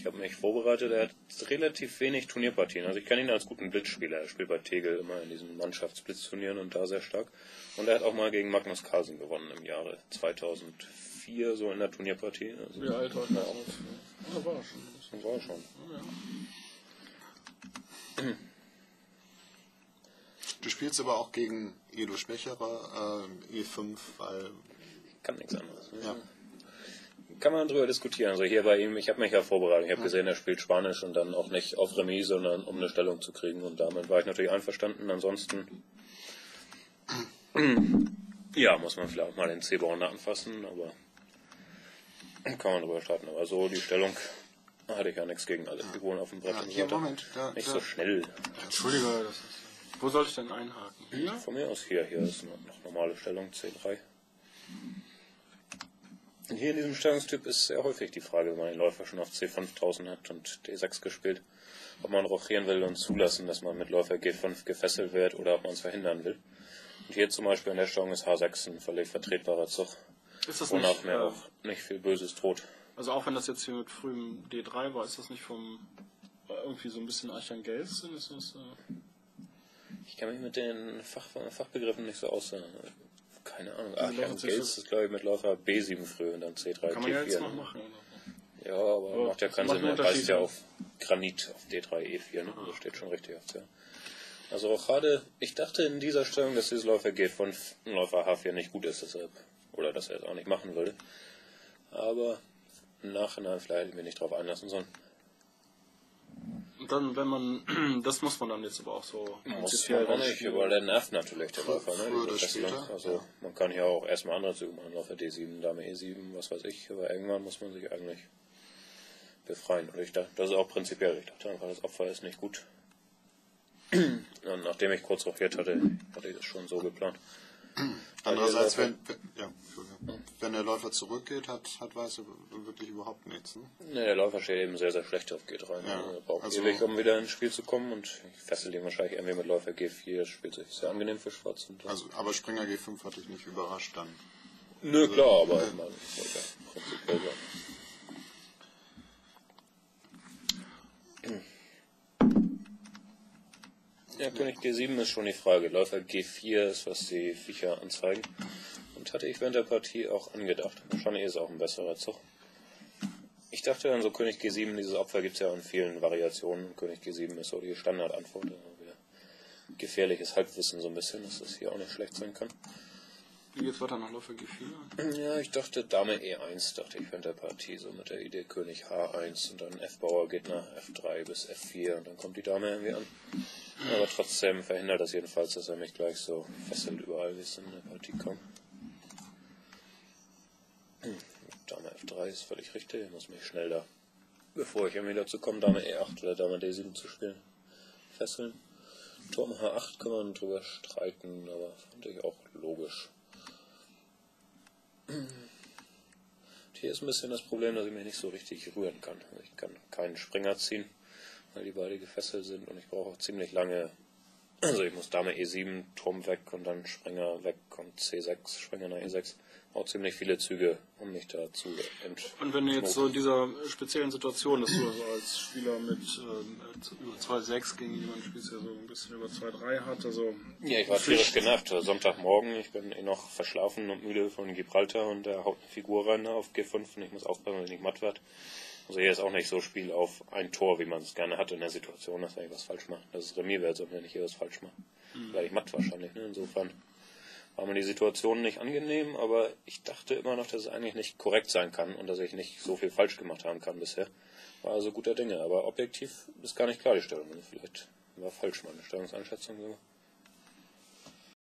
Ich habe mich vorbereitet, er hat relativ wenig Turnierpartien. Also ich kenne ihn als guten Blitzspieler. Er spielt bei Tegel immer in diesen Mannschaftsblitzturnieren und da sehr stark. Und er hat auch mal gegen Magnus Carlsen gewonnen im Jahre 2004, so in der Turnierpartie. Also Wie alt war? Ja, war er schon. das war schon. Du spielst aber auch gegen Edo Schmecherer, äh, E5, weil. Kann nichts anderes. Ja. Kann man drüber diskutieren. Also hier bei ihm, ich habe mich ja vorbereitet. Ich habe gesehen, er spielt Spanisch und dann auch nicht auf Remis, sondern um eine Stellung zu kriegen. Und damit war ich natürlich einverstanden. Ansonsten, ja, muss man vielleicht auch mal den C-Bauern anfassen, aber kann man drüber streiten. Aber so die Stellung hatte ich ja nichts gegen alle Figuren auf dem Brett. Ja, und so. Moment, da, Nicht da. so schnell. Entschuldige, das ist. Wo soll ich denn einhaken? Hier? Von mir aus hier. Hier ist noch noch normale Stellung C3. Und hier in diesem Stellungstyp ist sehr häufig die Frage, wenn man den Läufer schon auf C5000 hat und D6 gespielt, ob man rochieren will und zulassen, dass man mit Läufer G5 gefesselt wird oder ob man es verhindern will. Und hier zum Beispiel in der Stellung ist H6 ein völlig vertretbarer Zug, Ist das wonach nicht, mir äh, auch nicht viel Böses droht. also auch wenn das jetzt hier mit frühem D3 war, ist das nicht vom äh, irgendwie so ein bisschen Archangels? Ist das, äh, Ich kenne mich mit den Fach, Fachbegriffen nicht so aus. Keine Ahnung. Ja, C5. Gates ist glaube ich mit Läufer B7 früh und dann C3, kann man ja T4. jetzt noch ne? machen. Oder? Ja, aber Aber macht ja keinen Sinn. Man Unterschied, ja ja. auf Granit, auf D3, E4, ne? Das steht schon richtig auf der. Also auch gerade, ich dachte in dieser Stellung, dass dieses Läufer G5 ein Läufer H4 nicht gut ist, deshalb, oder dass er es auch nicht machen würde. Aber im Nachhinein vielleicht hätte ich mich nicht drauf einlassen sollen. Dann, wenn man, das muss man dann jetzt aber auch so Muss man auch nicht, weil der nervt natürlich der Läufer, ne? früher oder später, Also ja. man kann ja auch erstmal andere Züge machen, Läufer D7, Dame E7, was weiß ich, aber irgendwann muss man sich eigentlich befreien. Und ich dachte, das ist auch prinzipiell, ich dachte einfach, das Opfer ist nicht gut. Und nachdem ich kurz rochiert hatte, hatte ich das schon so geplant. Andererseits, Weil wenn, wenn, ja, wenn der Läufer zurückgeht, hat, hat Weiße wirklich überhaupt nichts. Ne? Ne, der Läufer steht eben sehr, sehr schlecht auf G3. Ne? Ja, Er braucht also- ewig, um wieder ins Spiel zu kommen und ich fessel den wahrscheinlich irgendwie mit Läufer G4, das spielt sich sehr angenehm für Schwarz. Und Also, aber Springer G5 hatte ich nicht überrascht dann. Nö, klar, aber ich meine, das sollte ja prinzipiell sein. Ja, König G7 ist schon die Frage. Läufer G4 ist, was die Viecher anzeigen. Und hatte ich während der Partie auch angedacht. Wahrscheinlich ist es auch ein besserer Zug. Ich dachte dann so, König G7, dieses Opfer gibt es ja in vielen Variationen. König G7 ist so die Standardantwort. Gefährliches Halbwissen so ein bisschen, dass das hier auch nicht schlecht sein kann. Wie geht's weiter nach Läufer G4? Ja, ich dachte Dame E1, dachte ich während der Partie, so mit der Idee König H1 und dann F-Bauer geht nach F3 bis F4 und dann kommt die Dame irgendwie an. Aber trotzdem verhindert das jedenfalls, dass er mich gleich so fesselt überall, wie es in der Partie kommt. Hm, Dame F3 ist völlig richtig, ich muss mich schnell da, bevor ich irgendwie dazu komme, Dame E8 oder Dame D7 zu spielen, fesseln. Turm H8 kann man drüber streiten, aber fand ich auch logisch. Hier ist ein bisschen das Problem, dass ich mich nicht so richtig rühren kann. Ich kann keinen Springer ziehen, weil die beide gefesselt sind und ich brauche auch ziemlich lange. Also ich muss Dame E7, Turm weg und dann Springer weg und C6, Springer nach E6. Auch ziemlich viele Züge, um mich da zu ent Und wenn du jetzt so in dieser speziellen Situation, dass du also als Spieler mit ähm, über 2,6 gegen jemanden spielst, der so ein bisschen über 2,3 hat, also Ja, ich war tierisch genervt. Sonntagmorgen, ich bin eh noch verschlafen und müde von Gibraltar und der haut eine Figur rein auf G5 und ich muss aufpassen, dass ich nicht matt werde. Also hier ist auch nicht so Spiel auf ein Tor, wie man es gerne hat in der Situation, dass ich was falsch mache. Das ist Remis wert, sondern wenn ich hier was falsch mache. Werde ich matt wahrscheinlich. Ne? Insofern war mir die Situation nicht angenehm, aber ich dachte immer noch, dass es eigentlich nicht korrekt sein kann und dass ich nicht so viel falsch gemacht haben kann bisher. War also guter Dinge, aber objektiv ist gar nicht klar die Stellung. Vielleicht war falsch meine Stellungseinschätzung sogar.